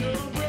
to